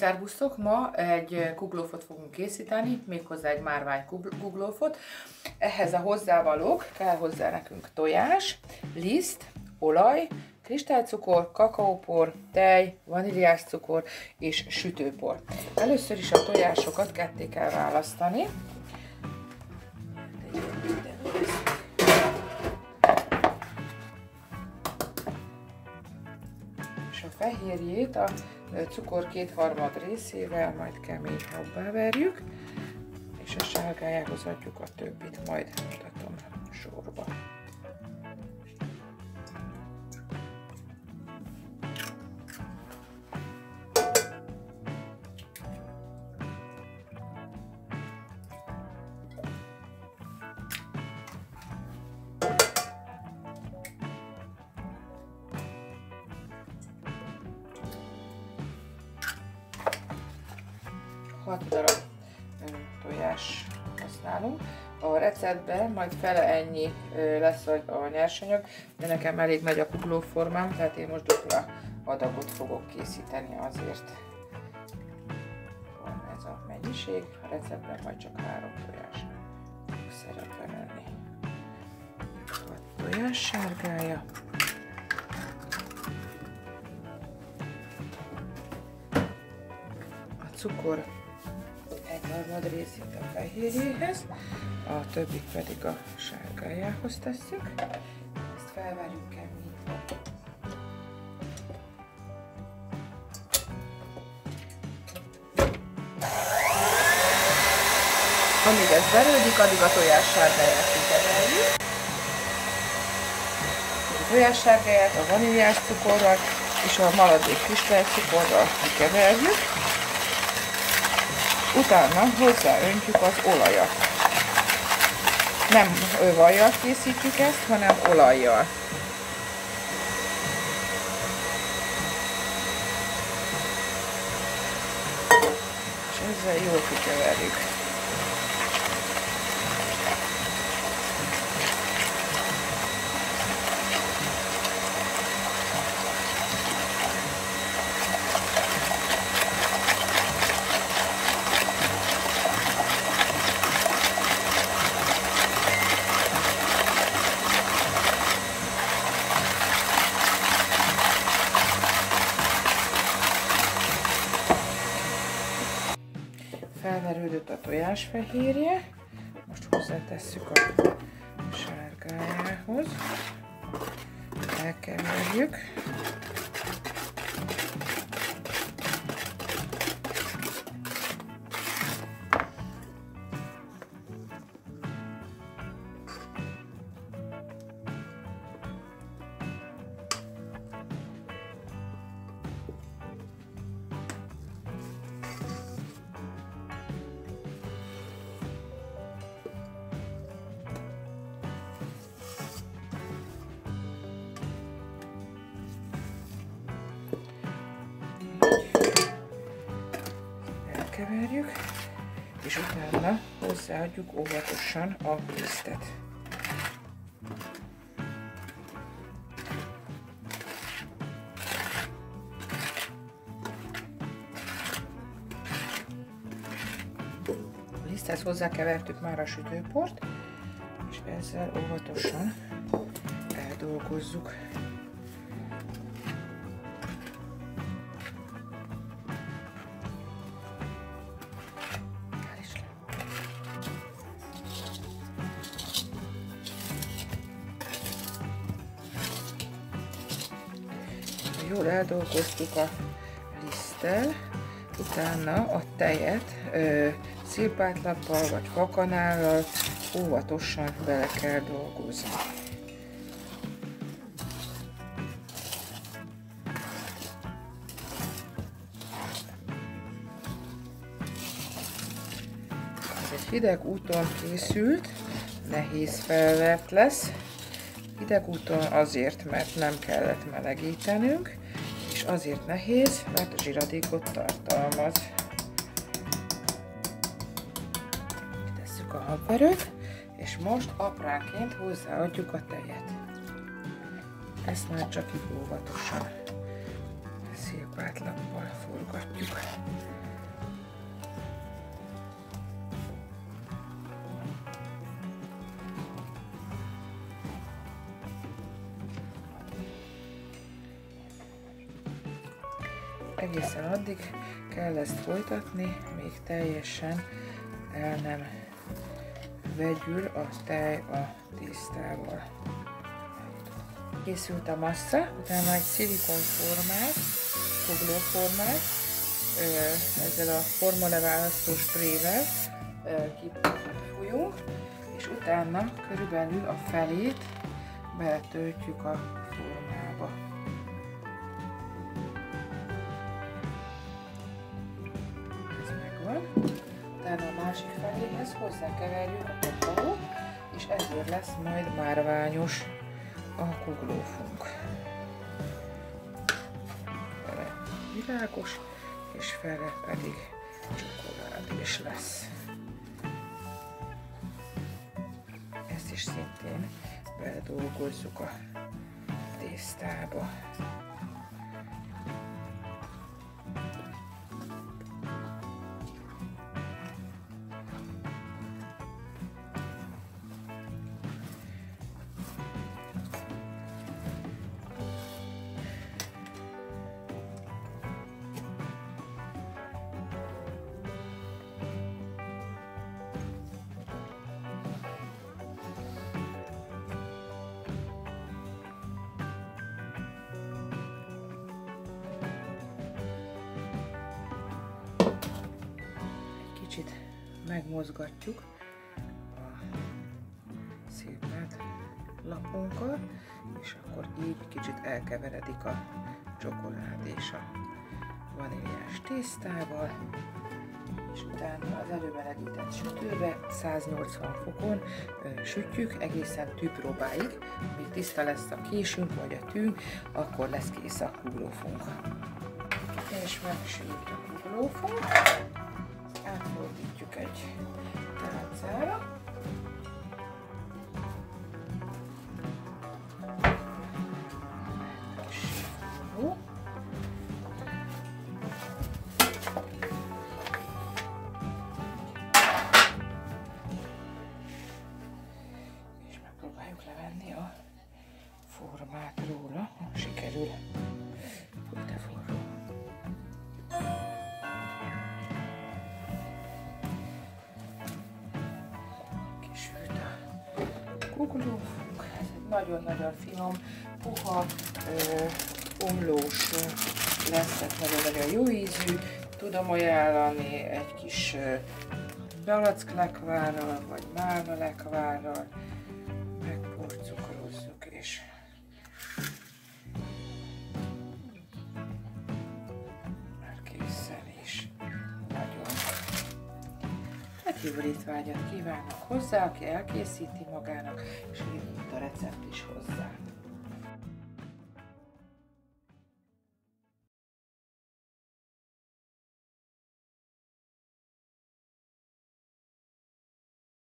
Szervusztok! Ma egy kuglófot fogunk készíteni, méghozzá egy márvány kuglófot. Ehhez a hozzávalók, kell hozzá nekünk tojás, liszt, olaj, kristálycukor, kakaópor, tej, vaníliás cukor és sütőpor. Először is a tojásokat ketté kell választani. Fehérjét a cukor kétharmad részével, majd kemény verjük, és a sárgájához adjuk a többit, majd mutatom sorba. Tojás használunk. A receptben majd fele ennyi lesz a nyersanyag, de nekem elég nagy a kuglóformám, tehát én most dupla adagot fogok készíteni azért. Van ez a mennyiség, a receptben majd csak három tojás fog szerepelni. A tojás sárgája. A cukor harmad részét a fehérjéhez, a többit pedig a sárgájához tesszük. Ezt felvárjuk keménybe. Amíg ez verődik, addig a tojás sárgáját kikeverjük. A tojás sárgáját a vaníliás cukorral és a maladék kristálycukorral kikeverjük. Utána hozzáöntjük az olajat. Nem vajjal készítjük ezt, hanem olajjal. És ezzel jól kikeverjük. felverődött a tojásfehérje, most hozzátesszük a sárgájához, elkeverjük. Keverjük, és utána hozzáadjuk óvatosan a lisztet. A liszthez hozzákevertük már a sütőport, és ezzel óvatosan eldolgozzuk jól eldolgoztuk a liszttel, utána a tejet ö, szilpátlappal vagy fakanállal óvatosan bele kell dolgozni. Ez egy hideg úton készült, nehéz felvert lesz. Hideg úton azért, mert nem kellett melegítenünk, és azért nehéz, mert zsiradékot tartalmaz. Tesszük a habverőt, és most apránként hozzáadjuk a tejet. Ezt már csak így óvatosan szép átlappal forgatjuk. Egészen addig kell ezt folytatni, még teljesen el nem vegyül a tej a tésztával. Készült a massza, utána egy szilikonformát, foglóformát, ezzel a formaleválasztó sprével kifújunk, és utána körülbelül a felét beletöltjük a formába. Utána a másik feléhez hozzákeverjük a kakaót, és ezért lesz majd márványos a kuglófunk. Fele virágos, és fele pedig csokoládés lesz. Ezt is szintén beledolgozzuk a tésztába. Kicsit megmozgatjuk a szépet lapunkkal, és akkor így kicsit elkeveredik a csokolád és a vaníliás tésztával, és utána az előmelegített sütőbe 180 fokon sütjük egészen tűpróbáig, míg tiszta lesz a késünk vagy a tű, akkor lesz kész a kuglófunk. És megsült a kuglófunk átfordítjuk egy tálcára. Nagyon-nagyon finom, puha, ö, omlós lesz, tehát nagyon-nagyon jó ízű. Tudom ajánlani egy kis ö, palacklekvárral, vagy málna lekvárral. Meghívó étvágyat kívánok hozzá, aki elkészíti magának, és jött a recept is hozzá.